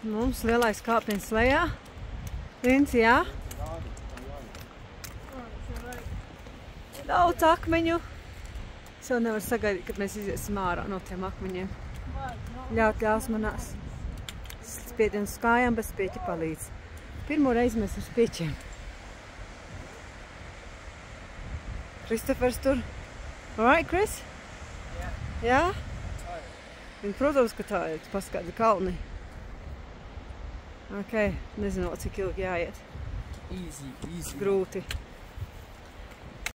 Mums lielais kāpiens lejā. Vinci, jā? Daudz akmeņu. Es jau nevaru sagaidīt, kad mēs iziesim ārā no tiem akmeņiem. Ļaut ļaus manās spiediens uz kājām, bet spieķi palīdz. Pirmo reizi mēs ar spieķiem. Kristofers tur. Alright, Chris? Jā? Jā? Un, protams, ka tā ir paskata kalni. Ok, nezinu, cik ilgi jāiet. Easy, easy. Grūti.